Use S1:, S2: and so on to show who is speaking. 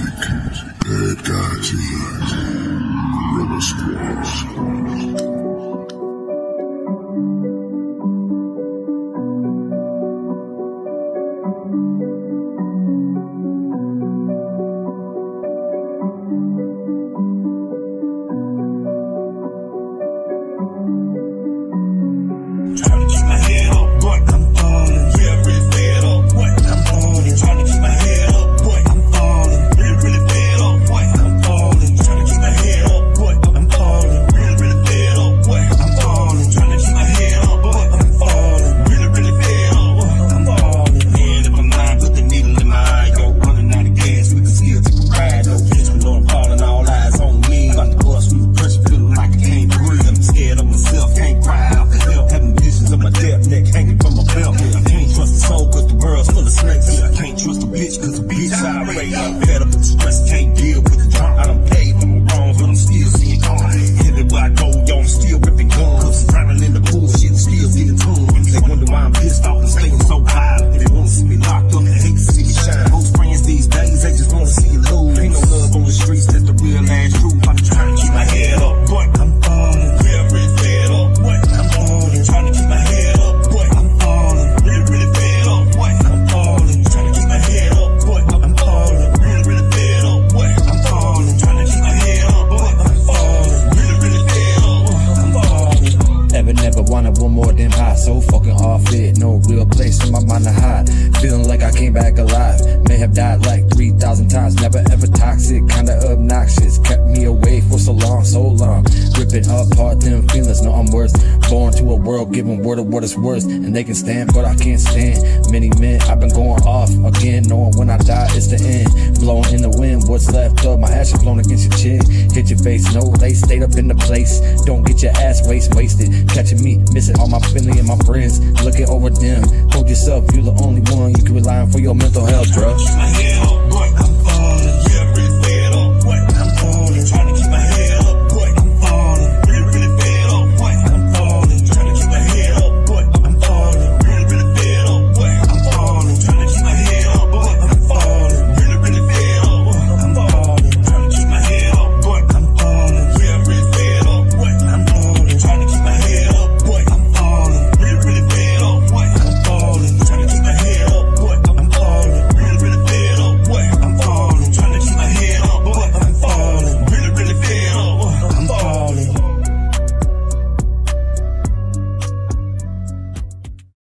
S1: music. Bad guy teams.
S2: Bitch cause a bitch. I'm fed up with stress, can't
S3: more than high. So fucking off it, no real place in my mind to hide. Feeling like I came back alive. May have died like 3,000 times. Never ever toxic, kinda obnoxious. Kept me away for so long, so long. Ripping apart them feelings, no, I'm worth. Born to a world, giving word of what it's worth. And they can stand, but I can't stand. Many men, I've been going off again, knowing when I die, it's the end. Blowing in the wind, what's left of my ashes blown against your chin. Hit your face, no, they stayed up in the place. Don't get your ass waste wasted. Catching me, missing all my family and my friends. Looking over them. Hold yourself, you're the only one you can rely on for your mental health, bro.